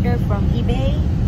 order from eBay.